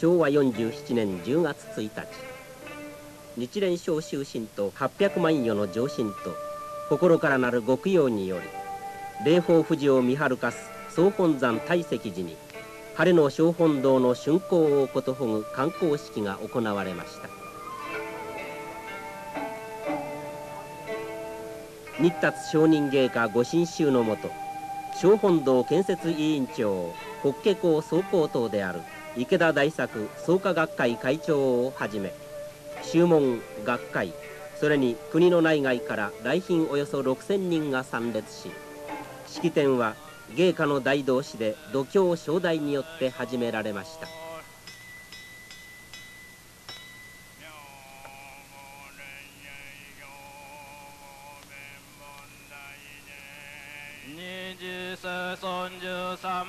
昭和47年10月1日。日蓮召集心と800万余の上心と心からなる極用により霊峰富士を見張るかす総本山大石寺に晴れの小本堂の竣工をことほぐ観光式が行われました。日達上人芸家ご神衆のもと小本堂建設委員長法華校総工等である池田大作創価学会会長をはじめ宗門学会それに国の内外から来賓およそ6,000人が参列し式典は芸家の大同士で度胸正代によって始められました。尊十三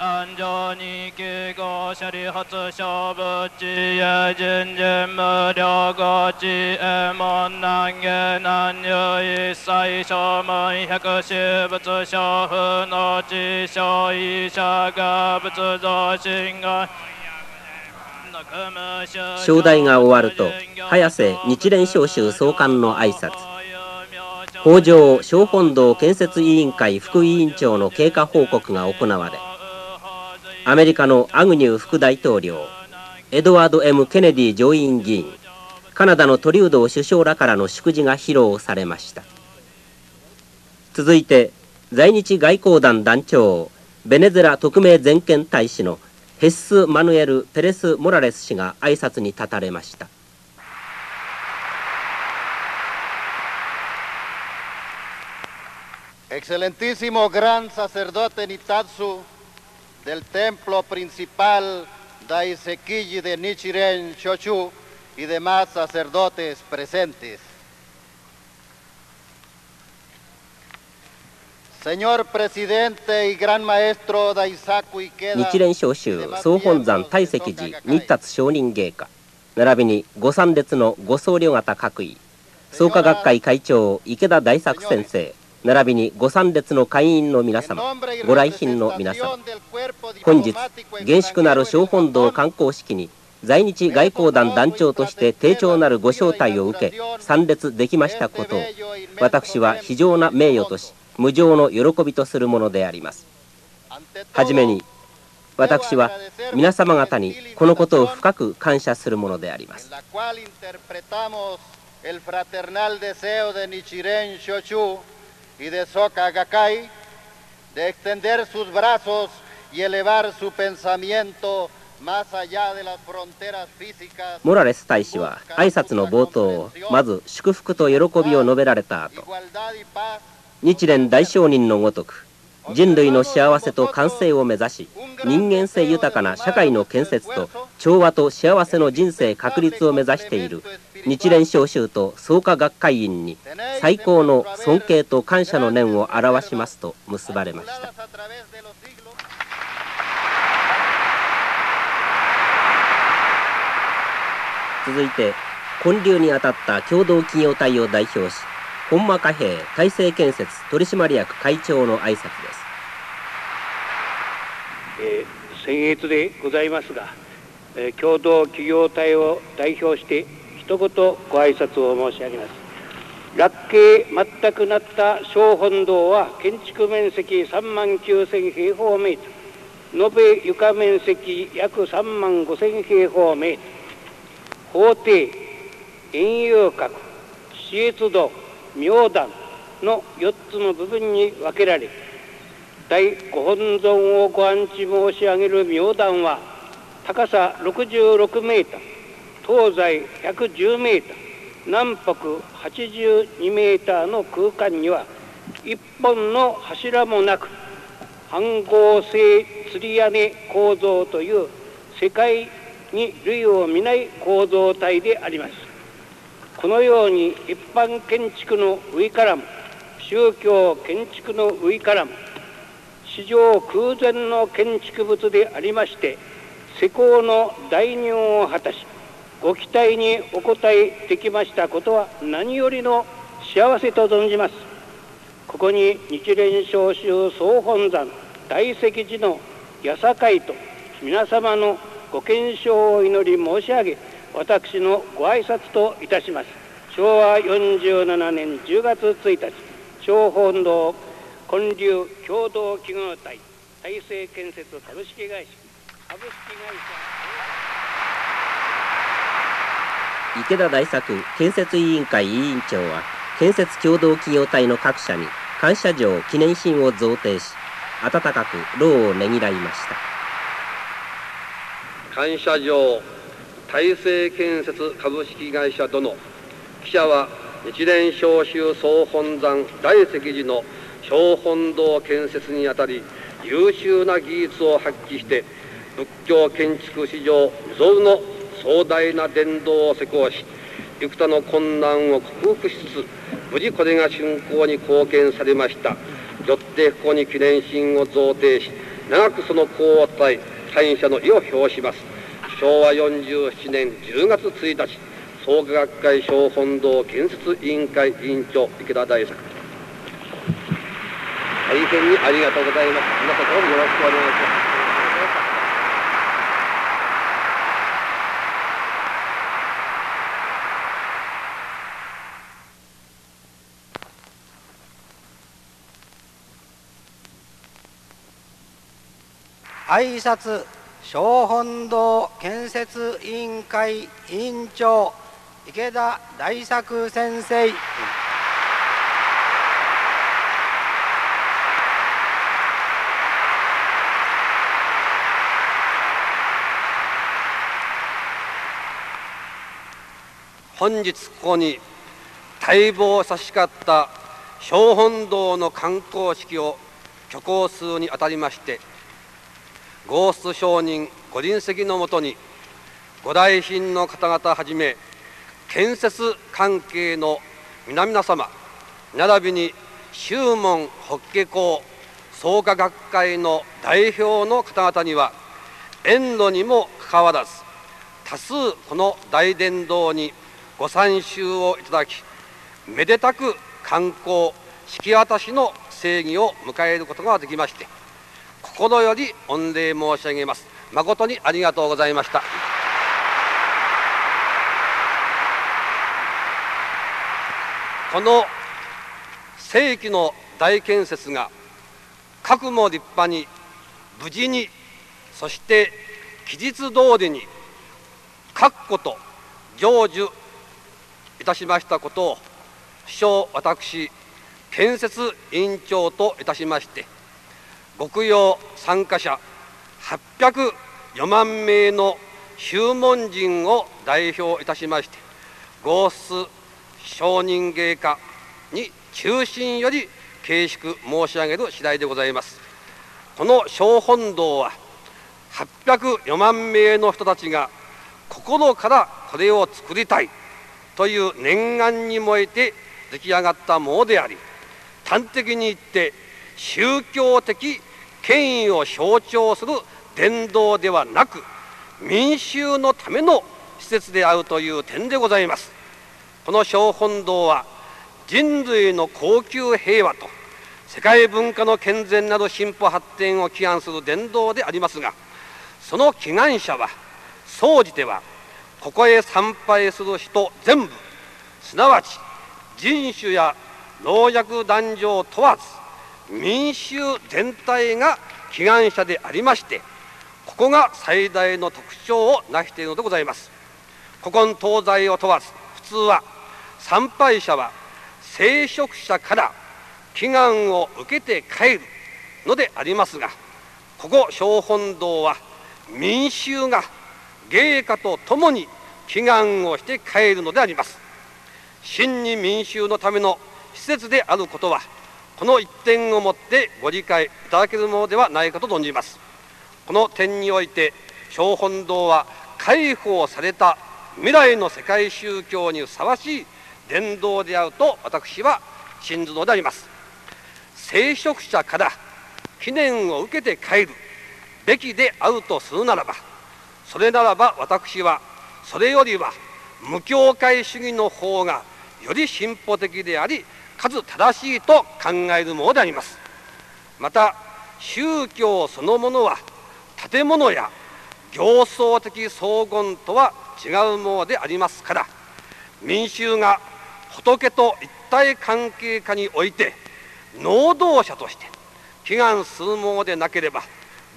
安城に九号車利発勝負地へ人人無料ご知恵門南下南入一切正門百種物小風の地小医者が仏像心が正代が終わると早瀬日蓮召集総監の挨拶北条小本堂建設委員会副委員長の経過報告が行われアメリカのアグニュー副大統領エドワード・ M・ ケネディ上院議員カナダのトリウドー首相らからの祝辞が披露されました。続いて在日外交団団長ベネズエラ特命全権大使のヘッス・マヌエル・ペレス・モラレス氏が挨拶に立たれました。Excelentísimo gran sacerdote Nitatsu del templo principal Daisekiji de Nichiren Shochu y demás sacerdotes presentes. Señor presidente y gran maestro Daisaku Ikeda 日蓮召集総本山大石寺日達上人芸家並びに御参列の御僧侶方各位創価学会会長池田大作先生並びにご参列の会員の皆様ご来賓の皆様本日厳粛なる小本堂観光式に在日外交団団長として丁重なるご招待を受け参列できましたことを私は非常な名誉とし無常の喜びとするものでありますはじめに私は皆様方にこのことを深く感謝するものであります。Y de Soka Gakkai de extender sus brazos y elevar su pensamiento más allá de las fronteras físicas. モラレス大使は挨拶の冒頭まず祝福と喜びを述べられた後日蓮大聖人のごとく人類の幸せと完成を目指し人間性豊かな社会の建設と調和と幸せの人生確立を目指している。日蓮召集と創価学会員に最高の尊敬と感謝の念を表しますと結ばれました。続いて建立にあたった共同企業体を代表し本間貨幣大成建設取締役会長の挨拶です。えー僭越でございますが、えー共同企業体を代表して一言ご挨拶を申し上げます。落慶全くなった小本堂は建築面積3万9000平方メートル。延べ床面積約3万5000平方メートル。法廷園遊閣私越堂明壇の4つの部分に分けられ大ご本尊をご安置申し上げる明壇は高さ66メーター東西110メーター南北82メーターの空間には一本の柱もなく半合製吊り屋根構造という世界に類を見ない構造体であります。このように一般建築の上からも宗教建築の上からも史上空前の建築物でありまして施工の大入を果たしご期待にお応えできましたことは何よりの幸せと存じます。ここに日蓮召集総本山大石寺の八坂と皆様のご健勝を祈り申し上げ私のご挨拶といたします。昭和47年10月1日小本堂建立共同企業体大成建設株式会社株式会社。池田大作建設委員会委員長は建設共同企業体の各社に感謝状記念品を贈呈し温かく労をねぎらいました。感謝状大成建設株式会社殿。記者は日蓮召集総本山大石寺の小本堂建設にあたり優秀な技術を発揮して仏教建築史上未曾有の壮大な伝道を施行し幾多の困難を克服しつつ無事これが竣工に貢献されました。よってここに記念品を贈呈し長くその功を伝え感謝の意を表します。昭和47年10月1日創価学会小本堂建設委員会委員長池田大作。大変にありがとうございます。皆さんどうぞよろしくお願いします。挨拶。小本堂建設委員会委員長池田大作先生。本日ここに待望差しかった小本堂の観光式を挙行するにあたりましてゴースト商人ご臨席のもとにご来賓の方々はじめ建設関係の皆々様並びに宗門法華校創価学会の代表の方々には遠路にもかかわらず多数この大伝道にご参集をいただきめでたく観光式渡しの正義を迎えることができまして心より御礼申し上げます。誠にありがとうございました。この世紀の大建設が核も立派に無事にそして期日通りに確固と成就いたしましたことを首相私建設委員長といたしまして極用参加者804万名の宗門人を代表いたしましてゴース承認芸家に中心より敬粛申し上げる次第でございます。この小本堂は804万名の人たちが心からこれを作りたいという念願に燃えて出来上がったものであり端的に言って宗教的権威を象徴する伝道ではなく民衆のための施設であるという点でございます。この小本堂は人類の高級平和と世界文化の健全なる進歩発展を祈願する伝道でありますがその祈願者は総じてはここへ参拝する人全部すなわち人種や農薬男女問わず民衆全体が祈願者でありましてここが最大の特徴を成しているのでございます。古今東西を問わず普通は参拝者は聖職者から祈願を受けて帰るのでありますがここ小本堂は民衆が芸家とともに祈願をして帰るのであります。真に民衆のための施設であることはこの一点をもってご理解いただけるものではないかと存じます。この点において小本堂は解放された未来の世界宗教にふさわしい伝道であると私は信ずのであります。聖職者から記念を受けて帰るべきであるとするならばそれならば私はそれよりは無教会主義の方がより進歩的でありかつ正しいと考えるものであります。また宗教そのものは建物や行走的荘厳とは違うものでありますから民衆が仏と一体関係下において能動者として祈願するものでなければ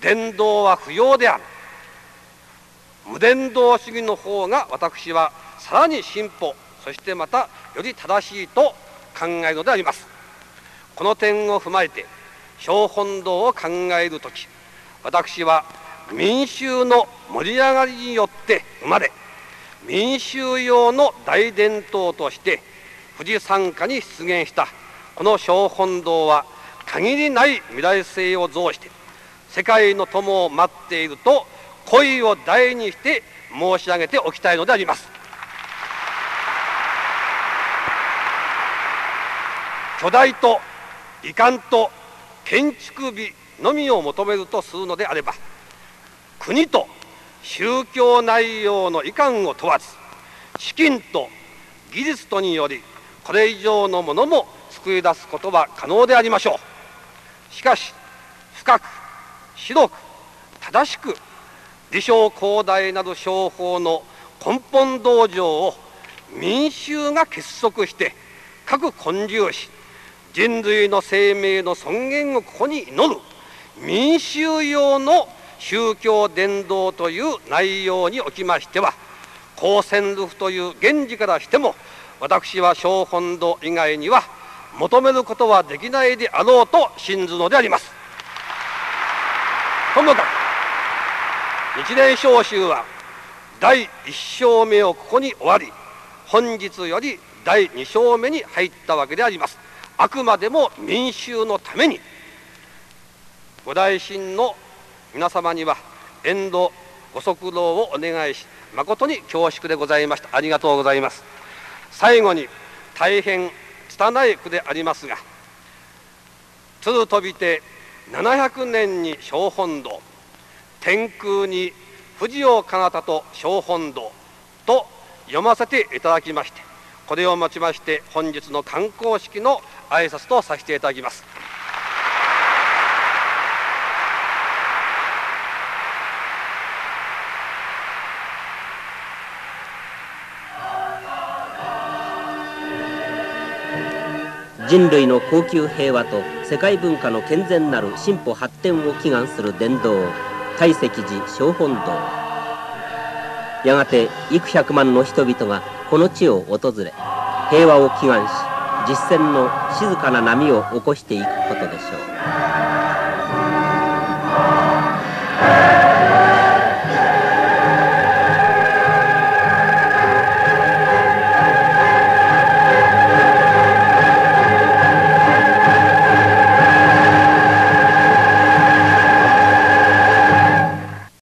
伝道は不要である。無伝道主義の方が私はさらに進歩そしてまたより正しいと考えるのであります。この点を踏まえて小本堂を考える時私は民衆の盛り上がりによって生まれ民衆用の大伝統として富士山下に出現した。この小本堂は限りない未来性を増して世界の友を待っていると恋を大にして申し上げておきたいのであります。巨大と遺憾と建築美のみを求めるとするのであれば国と宗教内容の遺憾を問わず資金と技術とによりこれ以上のものも作り出すことは可能でありましょう。しかし深く広く正しく理想広大なる商法の根本道場を民衆が結束して各根重し人類の生命の尊厳をここに祈る民衆用の宗教伝道という内容におきましては高専ルフという現時からしても私は小本土以外には求めることはできないであろうと信ずのであります。ともかく日蓮召集は第1章目をここに終わり本日より第2章目に入ったわけであります。あくまでも民衆のために。ご大臣の皆様には遠慮ご足労をお願いし誠に恐縮でございました。ありがとうございます。最後に大変拙い句でありますが鶴飛びて700年に小本堂天空に富士をかなたと小本堂と読ませていただきましてこれをもちまして本日の観光式の挨拶とさせていただきます。人類の高級平和と世界文化の健全なる進歩発展を祈願する伝道大石寺小本堂やがて幾百万の人々がこの地を訪れ平和を祈願し実践の静かな波を起こしていくことでしょう。